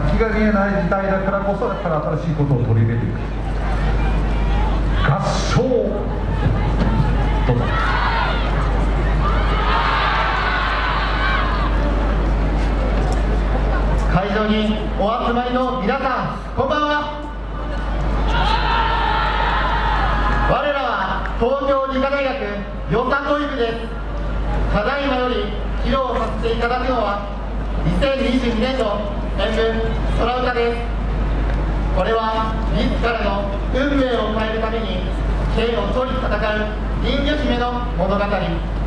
先が見えない時代だからこそやっぱり新しいことを取り入れていく合唱どうぞ会場にお集まりの皆さんこんばんは。我らは東京理科大学予算教育です。ただいまより披露させていただくのは2022年度演文空歌です。これは自らの運命を変えるために剣を取り戦う人魚姫の物語。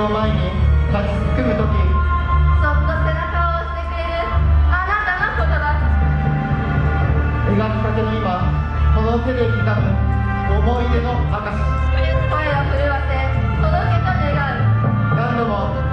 グッズを前に立ちすくむ時。そっと背中を押してくれるあなたの言葉描きかけの今この手で刻む思い出の証声を震わせ届けと願う。何度も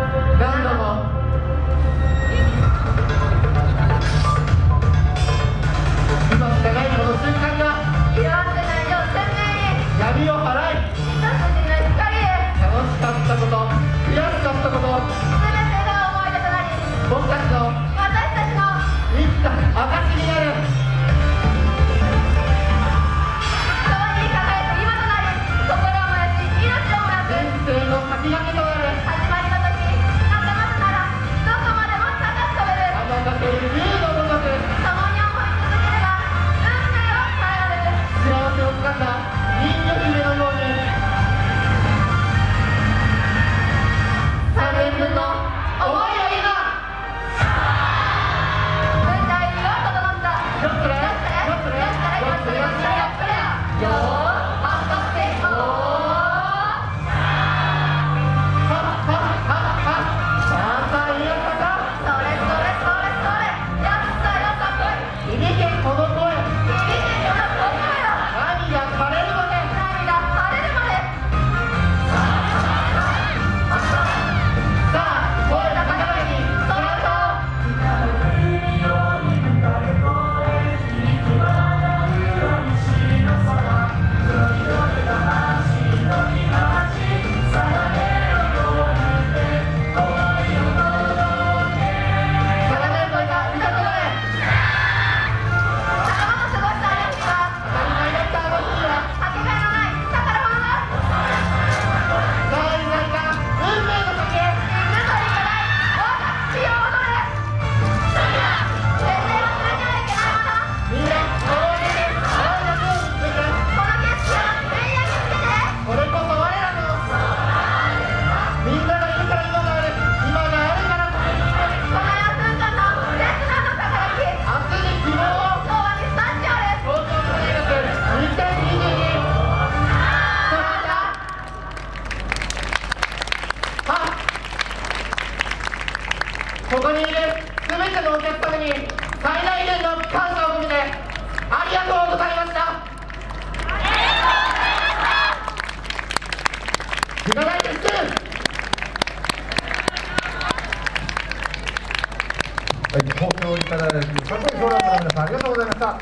はい、東京理科大学各位評論家の皆さんありがとうございました。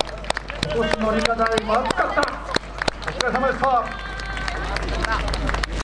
今年の理科大も暑かった。お疲れ様でした。